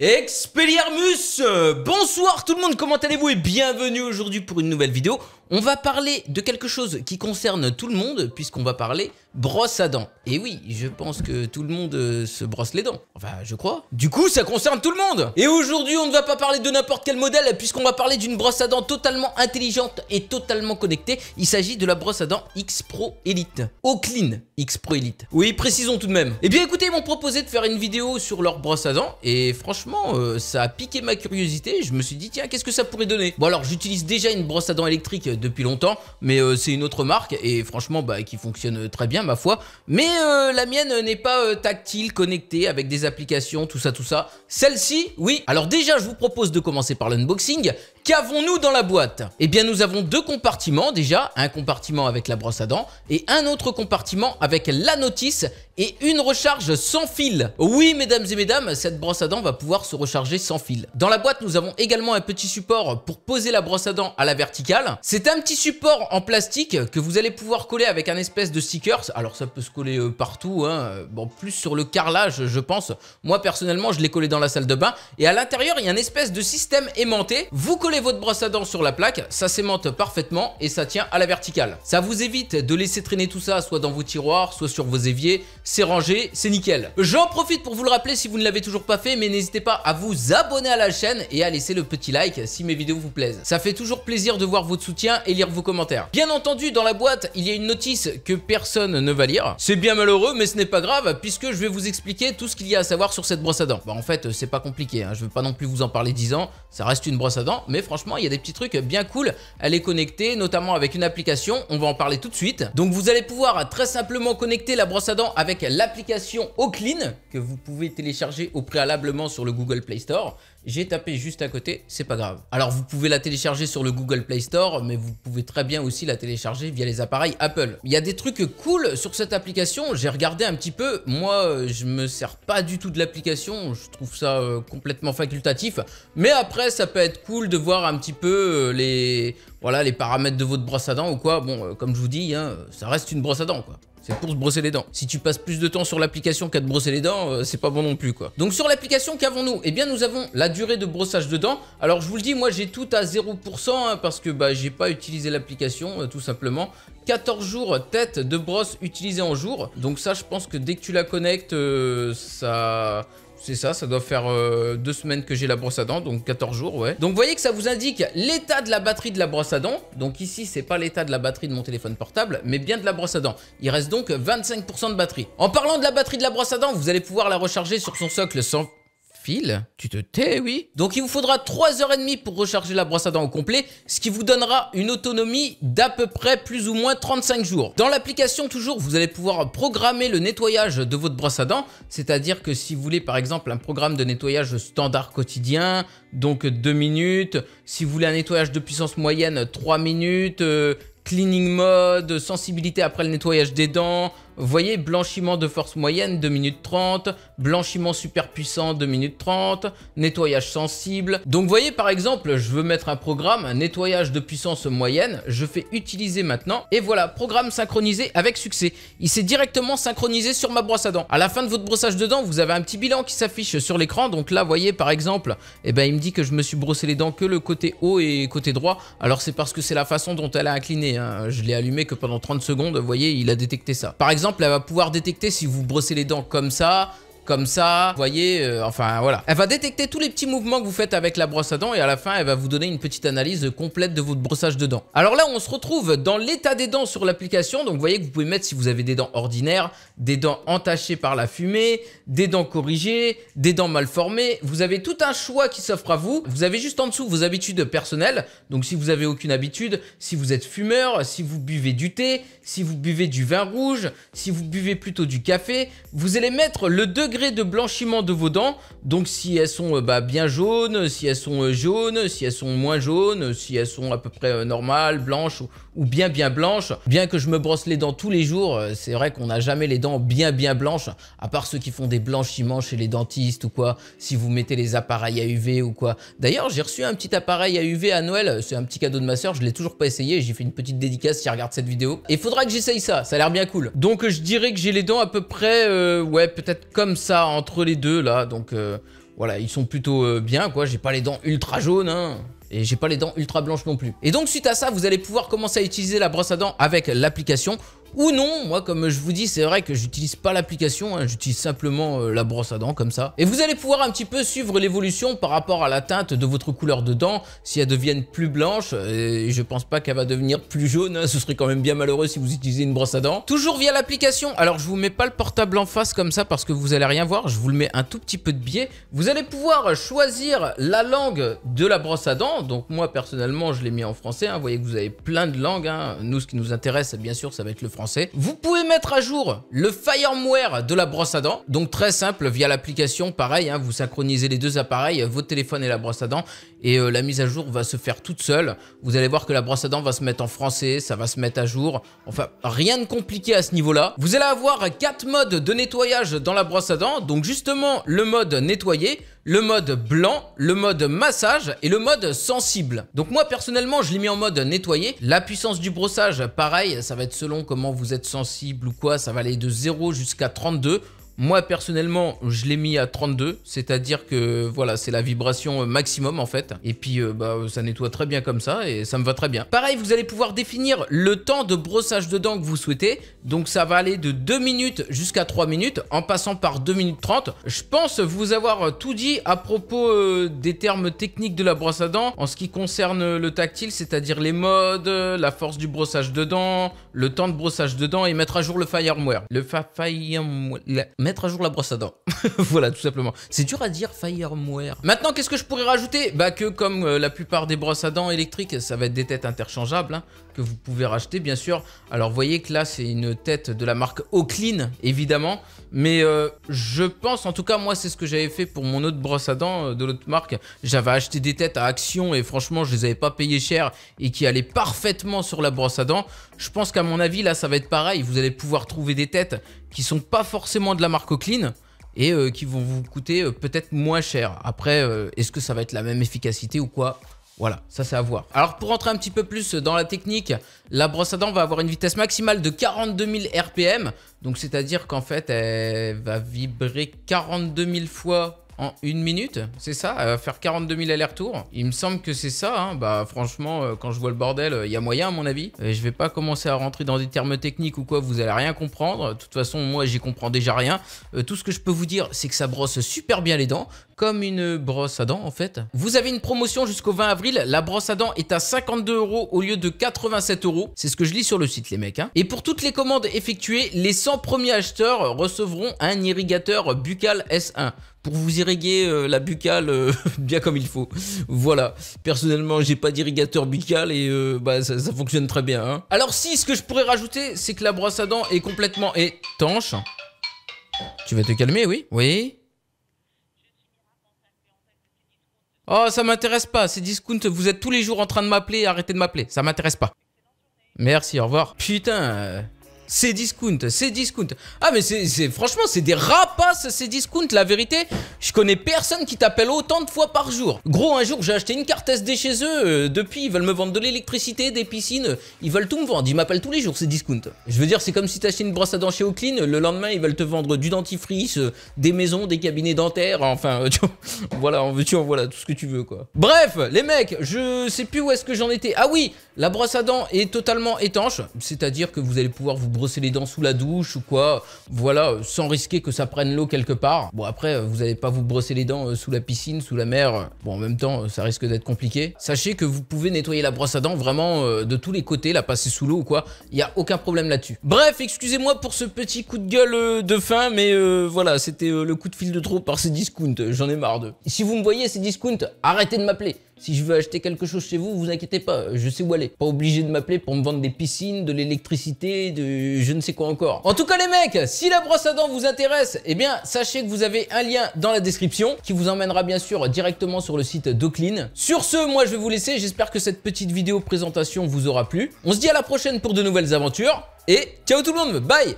Expelliarmus Bonsoir tout le monde, comment allez-vous et bienvenue aujourd'hui pour une nouvelle vidéo. On va parler de quelque chose qui concerne tout le monde puisqu'on va parler brosse à dents. Et oui, je pense que tout le monde euh, se brosse les dents. Enfin, je crois. Du coup, ça concerne tout le monde. Et aujourd'hui, on ne va pas parler de n'importe quel modèle puisqu'on va parler d'une brosse à dents totalement intelligente et totalement connectée. Il s'agit de la brosse à dents X Pro Elite. Au clean X Pro Elite. Oui, précisons tout de même. Eh bien écoutez, ils m'ont proposé de faire une vidéo sur leur brosse à dents et franchement, euh, ça a piqué ma curiosité. Je me suis dit, tiens, qu'est-ce que ça pourrait donner? Bon alors, j'utilise déjà une brosse à dents électrique depuis longtemps, mais euh, c'est une autre marque et franchement, bah, qui fonctionne très bien, ma foi. Mais euh, la mienne n'est pas tactile, connectée, avec des applications, tout ça, tout ça. Celle-ci, oui. Alors déjà, je vous propose de commencer par l'unboxing. Qu'avons-nous dans la boîte? Eh bien, nous avons deux compartiments déjà, un compartiment avec la brosse à dents et un autre compartiment avec la notice et une recharge sans fil. Oui, mesdames et mesdames, cette brosse à dents va pouvoir se recharger sans fil. Dans la boîte, nous avons également un petit support pour poser la brosse à dents à la verticale. C'est un petit support en plastique que vous allez pouvoir coller avec un espèce de stickers. Alors, ça peut se coller euh, partout, hein. bon, plus sur le carrelage, je pense. Moi, personnellement, je l'ai collé dans la salle de bain. Et à l'intérieur, il y a un espèce de système aimanté. Vous collez votre brosse à dents sur la plaque, ça s'aimante parfaitement et ça tient à la verticale. Ça vous évite de laisser traîner tout ça soit dans vos tiroirs, soit sur vos éviers c'est rangé, c'est nickel. J'en profite pour vous le rappeler si vous ne l'avez toujours pas fait, mais n'hésitez pas à vous abonner à la chaîne et à laisser le petit like si mes vidéos vous plaisent. Ça fait toujours plaisir de voir votre soutien et lire vos commentaires. Bien entendu, dans la boîte, il y a une notice que personne ne va lire. C'est bien malheureux, mais ce n'est pas grave, puisque je vais vous expliquer tout ce qu'il y a à savoir sur cette brosse à dents. Bah en fait, c'est pas compliqué, hein. je veux pas non plus vous en parler 10 ans, ça reste une brosse à dents, mais franchement, il y a des petits trucs bien cool. Elle est connectée, notamment avec une application, on va en parler tout de suite. Donc vous allez pouvoir très simplement connecter la brosse à dents avec l'application Oclean que vous pouvez télécharger au préalablement sur le Google Play Store. J'ai tapé juste à côté, c'est pas grave. Alors vous pouvez la télécharger sur le Google Play Store, mais vous pouvez très bien aussi la télécharger via les appareils Apple. Il y a des trucs cool sur cette application, j'ai regardé un petit peu. Moi, je me sers pas du tout de l'application, je trouve ça euh, complètement facultatif. Mais après, ça peut être cool de voir un petit peu euh, les, voilà, les paramètres de votre brosse à dents ou quoi. Bon, euh, comme je vous dis, hein, ça reste une brosse à dents quoi. C'est pour se brosser les dents. Si tu passes plus de temps sur l'application qu'à te brosser les dents, euh, c'est pas bon non plus quoi. Donc sur l'application, qu'avons-nous? Eh bien nous avons la durée de brossage de dents. Alors je vous le dis, moi j'ai tout à 0% hein, parce que bah, j'ai pas utilisé l'application euh, tout simplement. 14 jours tête de brosse utilisée en jour. Donc ça je pense que dès que tu la connectes, euh, ça c'est ça, ça doit faire euh, deux semaines que j'ai la brosse à dents, donc 14 jours, ouais. Donc vous voyez que ça vous indique l'état de la batterie de la brosse à dents. Donc ici, c'est pas l'état de la batterie de mon téléphone portable, mais bien de la brosse à dents. Il reste donc 25% de batterie. En parlant de la batterie de la brosse à dents, vous allez pouvoir la recharger sur son socle sans tu te tais, oui. Donc il vous faudra 3h30 pour recharger la brosse à dents au complet, ce qui vous donnera une autonomie d'à peu près plus ou moins 35 jours. Dans l'application, toujours, vous allez pouvoir programmer le nettoyage de votre brosse à dents, c'est-à-dire que si vous voulez par exemple un programme de nettoyage standard quotidien, donc 2 minutes, si vous voulez un nettoyage de puissance moyenne, 3 minutes, euh, cleaning mode, sensibilité après le nettoyage des dents, vous voyez, blanchiment de force moyenne, 2 minutes 30, blanchiment super puissant, 2 minutes 30, nettoyage sensible. Donc voyez, par exemple, je veux mettre un programme, nettoyage de puissance moyenne, je fais utiliser maintenant, et voilà, programme synchronisé avec succès. Il s'est directement synchronisé sur ma brosse à dents. À la fin de votre brossage de dents, vous avez un petit bilan qui s'affiche sur l'écran, donc là, vous voyez, par exemple, eh ben, il me dit que je me suis brossé les dents que le côté haut et côté droit, alors c'est parce que c'est la façon dont elle a incliné, hein. je l'ai allumé que pendant 30 secondes, vous voyez, il a détecté ça. Par exemple, elle va pouvoir détecter si vous brossez les dents comme ça, comme ça, voyez, euh, enfin voilà. Elle va détecter tous les petits mouvements que vous faites avec la brosse à dents et à la fin, elle va vous donner une petite analyse complète de votre brossage de dents. Alors là, on se retrouve dans l'état des dents sur l'application, donc vous voyez que vous pouvez mettre si vous avez des dents ordinaires, des dents entachées par la fumée, des dents corrigées, des dents mal formées. Vous avez tout un choix qui s'offre à vous. Vous avez juste en dessous vos habitudes personnelles, donc si vous avez aucune habitude, si vous êtes fumeur, si vous buvez du thé, si vous buvez du vin rouge, si vous buvez plutôt du café, vous allez mettre le degré de blanchiment de vos dents. Donc si elles sont euh, bah, bien jaunes, si elles sont euh, jaunes, si elles sont moins jaunes, si elles sont à peu près euh, normales, blanches ou, bien bien blanches. Bien que je me brosse les dents tous les jours, c'est vrai qu'on n'a jamais les dents bien bien blanches, à part ceux qui font des blanchiments chez les dentistes ou quoi, si vous mettez les appareils à UV ou quoi. D'ailleurs, j'ai reçu un petit appareil à UV à Noël, c'est un petit cadeau de ma soeur, je l'ai toujours pas essayé, j'ai fait une petite dédicace si elle regarde cette vidéo. Et faudra que j'essaye ça, ça a l'air bien cool. Donc je dirais que j'ai les dents à peu près, ouais, peut-être comme ça entre les deux là. Donc euh, Voilà, ils sont plutôt euh, bien, quoi. J'ai pas les dents ultra jaunes, hein. Et j'ai pas les dents ultra blanches non plus. Et donc suite à ça, vous allez pouvoir commencer à utiliser la brosse à dents avec l'application ou non, moi comme je vous dis, c'est vrai que j'utilise pas l'application, hein, j'utilise simplement euh, la brosse à dents comme ça. Et vous allez pouvoir un petit peu suivre l'évolution par rapport à la teinte de votre couleur de dents, si elles deviennent plus blanches, et je pense pas qu'elle va devenir plus jaune, hein, ce serait quand même bien malheureux si vous utilisez une brosse à dents. Toujours via l'application, alors je vous mets pas le portable en face comme ça parce que vous allez rien voir, je vous le mets un tout petit peu de biais. Vous allez pouvoir choisir la langue de la brosse à dents, donc moi personnellement je l'ai mis en français, hein. vous voyez que vous avez plein de langues, nous ce qui nous intéresse bien sûr ça va être le français vous pouvez mettre à jour le firmware de la brosse à dents. Donc très simple, via l'application, pareil, hein, vous synchronisez les deux appareils, votre téléphone et la brosse à dents, et euh, la mise à jour va se faire toute seule. Vous allez voir que la brosse à dents va se mettre en français, ça va se mettre à jour. Enfin, rien de compliqué à ce niveau-là. Vous allez avoir quatre modes de nettoyage dans la brosse à dents. Donc justement, le mode nettoyer, le mode blanc, le mode massage et le mode sensible. Donc moi personnellement je l'ai mis en mode nettoyer. La puissance du brossage pareil ça va être selon comment vous êtes sensible ou quoi, ça va aller de 0 jusqu'à 32. Moi, personnellement, je l'ai mis à 32, c'est-à-dire que voilà, c'est la vibration maximum en fait. Et puis, euh, bah, ça nettoie très bien comme ça et ça me va très bien. Pareil, vous allez pouvoir définir le temps de brossage de dents que vous souhaitez. Donc, ça va aller de 2 minutes jusqu'à 3 minutes en passant par 2 minutes 30. Je pense vous avoir tout dit à propos euh, des termes techniques de la brosse à dents en ce qui concerne le tactile, c'est-à-dire les modes, la force du brossage de dents, le temps de brossage de dents et mettre à jour le firmware. Le firmware mettre à jour la brosse à dents. voilà, tout simplement. C'est dur à dire firmware. Maintenant, qu'est-ce que je pourrais rajouter? Bah que comme euh, la plupart des brosses à dents électriques, ça va être des têtes interchangeables hein, que vous pouvez racheter, bien sûr. Alors, voyez que là, c'est une tête de la marque Oclean, évidemment. Mais euh, je pense, en tout cas, moi, c'est ce que j'avais fait pour mon autre brosse à dents euh, de l'autre marque. J'avais acheté des têtes à Action et franchement, je les avais pas payées cher et qui allaient parfaitement sur la brosse à dents. Je pense qu'à mon avis, là, ça va être pareil. Vous allez pouvoir trouver des têtes qui sont pas forcément de la marque Clean et euh, qui vont vous coûter euh, peut-être moins cher. Après, euh, est-ce que ça va être la même efficacité ou quoi? Voilà, ça c'est à voir. Alors pour rentrer un petit peu plus dans la technique, la brosse à dents va avoir une vitesse maximale de 42 000 RPM. Donc c'est-à-dire qu'en fait, elle va vibrer 42 000 fois en une minute, c'est ça va faire 42 000 allers-retours. Il me semble que c'est ça. Hein. Bah franchement, euh, quand je vois le bordel, il y a moyen à mon avis. Je vais pas commencer à rentrer dans des termes techniques ou quoi, vous allez rien comprendre. De toute façon, moi j'y comprends déjà rien. Euh, tout ce que je peux vous dire, c'est que ça brosse super bien les dents, comme une brosse à dents en fait. Vous avez une promotion jusqu'au 20 avril. La brosse à dents est à 52 euros au lieu de 87 euros. C'est ce que je lis sur le site les mecs. Hein. Et pour toutes les commandes effectuées, les 100 premiers acheteurs recevront un irrigateur buccal S1 pour vous irriguer euh, la buccale euh, bien comme il faut. Voilà. Personnellement, j'ai pas d'irrigateur buccal et euh, bah, ça, fonctionne très bien. Hein. Alors si, ce que je pourrais rajouter, c'est que la brosse à dents est complètement étanche. Tu vas te calmer, oui? Oui? Oh, ça m'intéresse pas, c'est discount, vous êtes tous les jours en train de m'appeler, arrêtez de m'appeler, ça m'intéresse pas. Merci, au revoir. Putain, c'est discount, c'est discount. Ah mais c'est franchement c'est des rapaces ces discount la vérité. Je connais personne qui t'appelle autant de fois par jour. Gros un jour j'ai acheté une carte SD chez eux, euh, depuis ils veulent me vendre de l'électricité, des piscines, ils veulent tout me vendre, ils m'appellent tous les jours, c'est discount. Je veux dire c'est comme si t'achetais une brosse à dents chez Oclean, le lendemain ils veulent te vendre du dentifrice, euh, des maisons, des cabinets dentaires, enfin tu vois, voilà, en veux-tu voilà, tout ce que tu veux quoi. Bref, les mecs, je sais plus où est-ce que j'en étais. Ah oui, la brosse à dents est totalement étanche, c'est-à-dire que vous allez pouvoir vous brosser les dents sous la douche ou quoi, voilà, sans risquer que ça prenne l'eau quelque part. Bon après, vous n'allez pas vous brosser les dents euh, sous la piscine, sous la mer, bon en même temps, ça risque d'être compliqué. Sachez que vous pouvez nettoyer la brosse à dents vraiment euh, de tous les côtés, la passer sous l'eau ou quoi, il n'y a aucun problème là-dessus. Bref, excusez-moi pour ce petit coup de gueule euh, de fin, mais voilà, c'était le coup de fil de trop par ces discounts, j'en ai marre de. Si vous me voyez ces discounts, arrêtez de m'appeler. Si je veux acheter quelque chose chez vous, vous inquiétez pas, je sais où aller. Pas obligé de m'appeler pour me vendre des piscines, de l'électricité, de je ne sais quoi encore. En tout cas les mecs, si la brosse à dents vous intéresse, eh bien sachez que vous avez un lien dans la description qui vous emmènera bien sûr directement sur le site d'Oclean. Sur ce, moi je vais vous laisser, j'espère que cette petite vidéo présentation vous aura plu. On se dit à la prochaine pour de nouvelles aventures et ciao tout le monde, bye